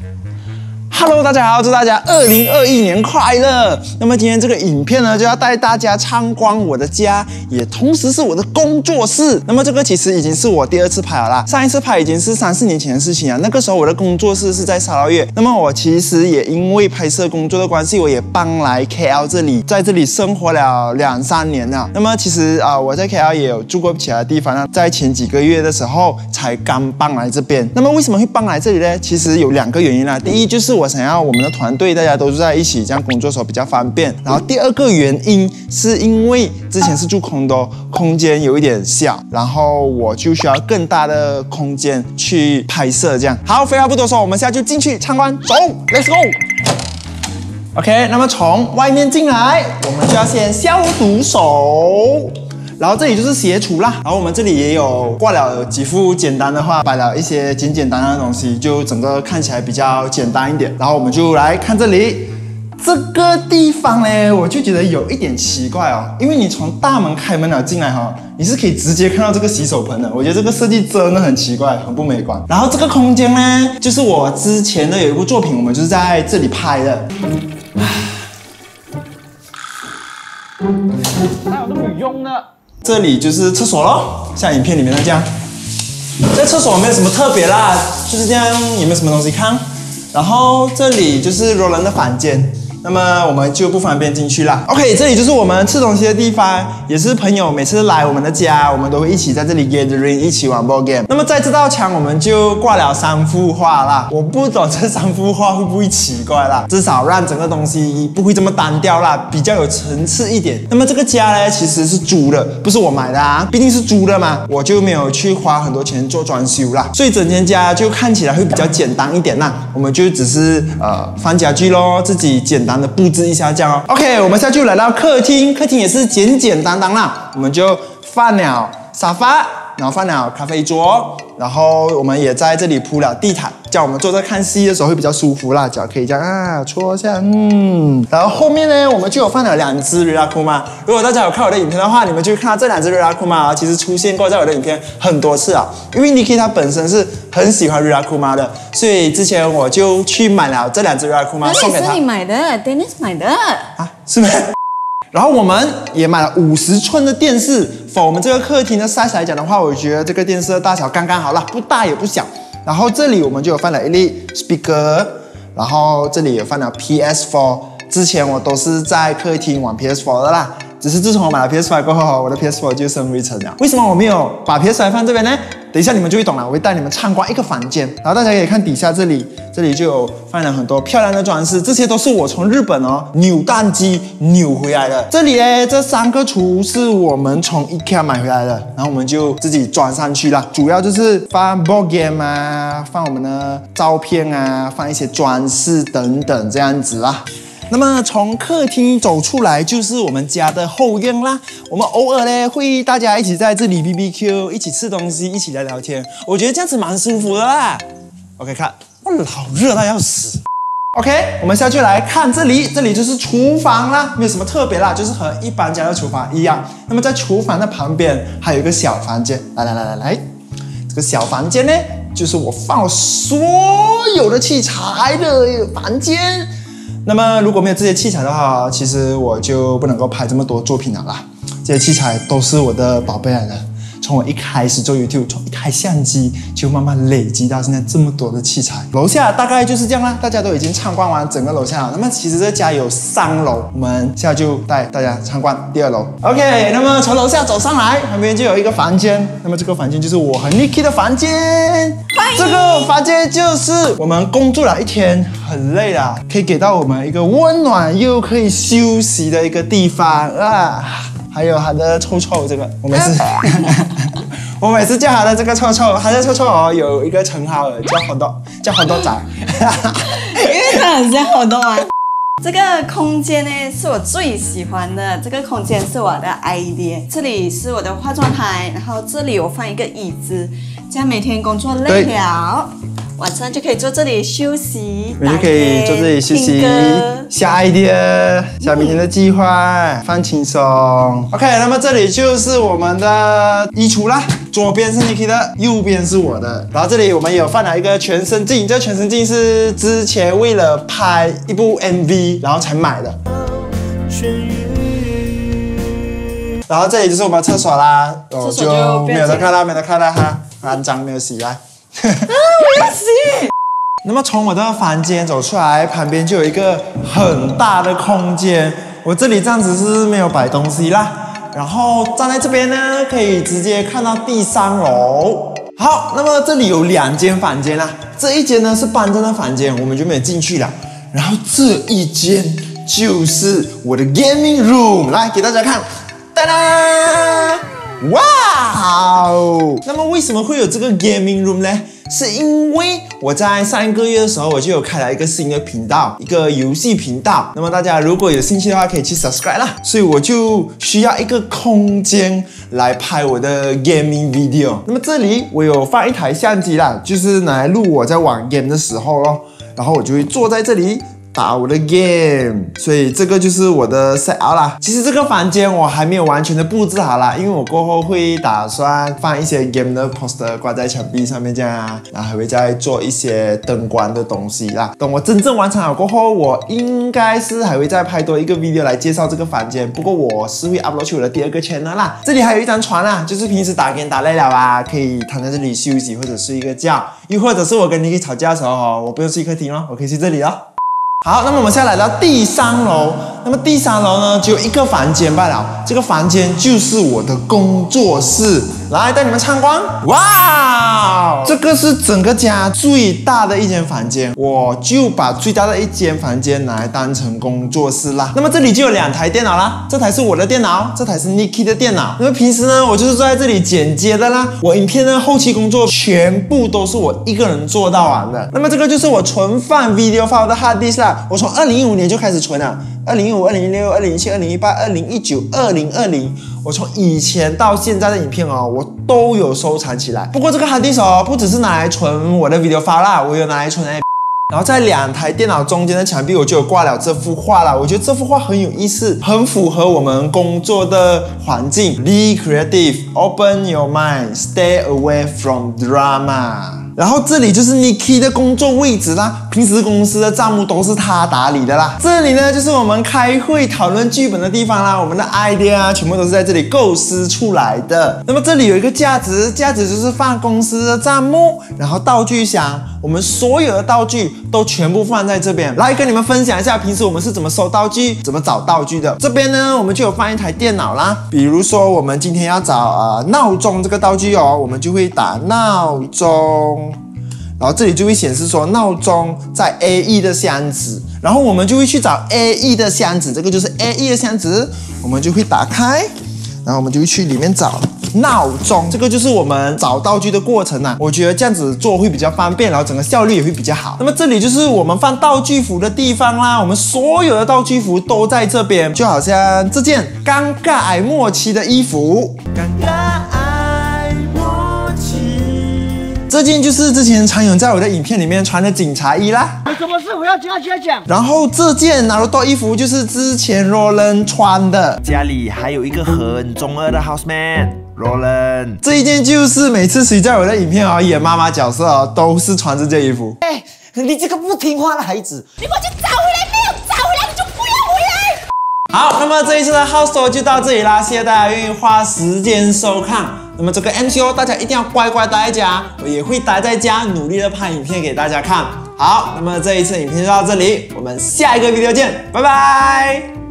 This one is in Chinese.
Mm-hmm. Hello，大家好，祝大家二零二一年快乐。那么今天这个影片呢，就要带大家参观我的家，也同时是我的工作室。那么这个其实已经是我第二次拍了啦，上一次拍已经是三四年前的事情啊。那个时候我的工作室是在沙捞越。那么我其实也因为拍摄工作的关系，我也搬来 KL 这里，在这里生活了两三年了。那么其实啊，我在 KL 也有住过其他地方呢，在前几个月的时候才刚搬来这边。那么为什么会搬来这里呢？其实有两个原因啦。第一就是我。想要我们的团队大家都住在一起，这样工作的时候比较方便。然后第二个原因是因为之前是住空的，空间有一点小，然后我就需要更大的空间去拍摄。这样好，废话不多说，我们现在就进去参观，走，Let's go。OK，那么从外面进来，我们就要先消毒手。然后这里就是鞋橱啦，然后我们这里也有挂了几幅简单的画，摆了一些简简单单的东西，就整个看起来比较简单一点。然后我们就来看这里，这个地方呢，我就觉得有一点奇怪哦，因为你从大门开门了进来哈，你是可以直接看到这个洗手盆的，我觉得这个设计真的很奇怪，很不美观。然后这个空间呢，就是我之前的有一部作品，我们就是在这里拍的。哪有那么用呢？这里就是厕所咯，像影片里面的这样。在厕所没有什么特别啦，就是这样，也没有什么东西看。然后这里就是罗兰的房间。那么我们就不方便进去啦。OK，这里就是我们吃东西的地方，也是朋友每次来我们的家，我们都会一起在这里 gathering，一起玩 board game。那么在这道墙我们就挂了三幅画啦。我不懂这三幅画会不会奇怪啦，至少让整个东西不会这么单调啦，比较有层次一点。那么这个家呢，其实是租的，不是我买的啊，毕竟是租的嘛，我就没有去花很多钱做装修啦，所以整间家就看起来会比较简单一点啦。我们就只是呃放家具咯，自己简。单的布置一下这样哦，OK，我们现在就来到客厅，客厅也是简简单单啦，我们就放了沙发，然后放了咖啡桌。然后我们也在这里铺了地毯，叫我们坐在看戏的时候会比较舒服啦，脚可以这样啊搓一下，嗯。然后后面呢，我们就有放了两只瑞拉库玛。如果大家有看我的影片的话，你们就看到这两只瑞拉库玛啊，其实出现过在我的影片很多次啊。因为 Niki 他本身是很喜欢瑞拉库玛的，所以之前我就去买了这两只瑞拉库玛送给他。是你买的，Dennis 买的啊？是吗？然后我们也买了五十寸的电视我们这个客厅的 size 来讲的话，我觉得这个电视的大小刚刚好了，不大也不小。然后这里我们就有放了一粒 speaker，然后这里也放了 PS4，之前我都是在客厅玩 PS4 的啦。只是自从我买了 PS5 过后，我的 PS4 就升灰尘了。为什么我没有把 PS5 放这边呢？等一下你们就会懂了。我会带你们参观一个房间，然后大家可以看底下这里，这里就有放了很多漂亮的装饰，这些都是我从日本哦扭蛋机扭回来的。这里呢，这三个橱是我们从 IKEA 买回来的，然后我们就自己装上去了。主要就是放 board game 啊，放我们的照片啊，放一些装饰等等这样子啦。那么从客厅走出来就是我们家的后院啦。我们偶尔呢会大家一起在这里 B B Q，一起吃东西，一起来聊天。我觉得这样子蛮舒服的啦。OK，看，哇，好热到要死。OK，我们下去来看这里，这里就是厨房啦，没有什么特别啦，就是和一般家的厨房一样。那么在厨房的旁边还有一个小房间，来来来来来，这个小房间呢就是我放所有的器材的房间。那么如果没有这些器材的话，其实我就不能够拍这么多作品了啦。这些器材都是我的宝贝来的。从我一开始做 YouTube，从一台相机就慢慢累积到现在这么多的器材。楼下大概就是这样啦，大家都已经参观完整个楼下了。那么其实这家有三楼，我们现在就带大家参观第二楼。OK，那么从楼下走上来，旁边就有一个房间。那么这个房间就是我和 Niki 的房间。这个房间就是我们工作了一天很累了，可以给到我们一个温暖又可以休息的一个地方啊。还有它的臭臭，这个我每次 我每次叫它的这个臭臭，它的臭臭哦，有一个称号叫好多叫好多仔，因为它很像好多啊。这个空间呢是我最喜欢的，这个空间是我的 idea。这里是我的化妆台，然后这里我放一个椅子，这样每天工作累了，晚上就可以坐这里休息，我们就可以坐这里休息，下 idea，下明天的计划，放轻松。OK，那么这里就是我们的衣橱啦，左边是 Niki 的，右边是我的。然后这里我们有放了一个全身镜，这全身镜是之前为了拍一部 MV 然后才买的。然后这里就是我们厕所啦，哦就没有得看了，没得看了哈，很脏没有洗啊。啊，我要洗。那么从我的房间走出来，旁边就有一个很大的空间。我这里暂时是没有摆东西啦。然后站在这边呢，可以直接看到第三楼。好，那么这里有两间房间啦。这一间呢是搬家的房间，我们就没有进去了。然后这一间就是我的 gaming room，来给大家看。哒啦！哇哦！那么为什么会有这个 gaming room 呢？是因为我在上一个月的时候，我就有开了一个新的频道，一个游戏频道。那么大家如果有兴趣的话，可以去 subscribe 啦。所以我就需要一个空间来拍我的 gaming video。那么这里我有放一台相机啦，就是拿来录我在玩 game 的时候咯。然后我就会坐在这里。打我的 game，所以这个就是我的 set out 啦。其实这个房间我还没有完全的布置好啦，因为我过后会打算放一些 game 的 poster 挂在墙壁上面这样啊，然后还会再做一些灯光的东西啦。等我真正完成好过后，我应该是还会再拍多一个 video 来介绍这个房间。不过我是会 upload 去我的第二个 channel 啦。这里还有一张床啊，就是平时打 game 打累了啊，可以躺在这里休息或者睡一个觉，又或者是我跟你吵架的时候，我不用去客厅了，我可以去这里了。好，那么我们现在来到第三楼。那么第三楼呢，只有一个房间罢了。这个房间就是我的工作室，来带你们参观。哇，这个是整个家最大的一间房间，我就把最大的一间房间拿来当成工作室啦。那么这里就有两台电脑啦，这台是我的电脑，这台是 Niki 的电脑。那么平时呢，我就是坐在这里剪接的啦。我影片的后期工作全部都是我一个人做到完的。那么这个就是我存放 video file 的 hard disk 啦。我从二零一五年就开始存了，二零一五、二零一六、二零一七、二零一八、二零一九、二零二零，我从以前到现在的影片哦，我都有收藏起来。不过这个 hard disk 哦，不只是拿来存我的 video 发啦，我有拿来存 app。然后在两台电脑中间的墙壁，我就有挂了这幅画了。我觉得这幅画很有意思，很符合我们工作的环境。Be creative, open your mind, stay away from drama. 然后这里就是 Niki 的工作位置啦，平时公司的账目都是他打理的啦。这里呢就是我们开会讨论剧本的地方啦，我们的 idea 啊全部都是在这里构思出来的。那么这里有一个架子，架子就是放公司的账目，然后道具箱，我们所有的道具都全部放在这边。来跟你们分享一下平时我们是怎么收道具，怎么找道具的。这边呢我们就有放一台电脑啦，比如说我们今天要找呃闹钟这个道具哦，我们就会打闹钟。然后这里就会显示说闹钟在 A E 的箱子，然后我们就会去找 A E 的箱子，这个就是 A E 的箱子，我们就会打开，然后我们就会去里面找闹钟，这个就是我们找道具的过程呐。我觉得这样子做会比较方便，然后整个效率也会比较好。那么这里就是我们放道具服的地方啦，我们所有的道具服都在这边，就好像这件尴尬矮末期的衣服。尴尬这件就是之前常勇在我的影片里面穿的警察衣啦。有什么事我要跟他讲。然后这件拿罗多衣服就是之前 Roland 穿的。家里还有一个很中二的 houseman Roland。这一件就是每次谁在我的影片啊演妈妈角色啊，都是穿这件衣服。哎，你这个不听话的孩子，你快去找回来！没有找回来，你就不要回来。好，那么这一次的 House Tour 就到这里啦，谢谢大家愿意花时间收看。那么这个 MCO 大家一定要乖乖待在家，我也会待在家，努力的拍影片给大家看。好，那么这一次影片就到这里，我们下一个 video 见，拜拜。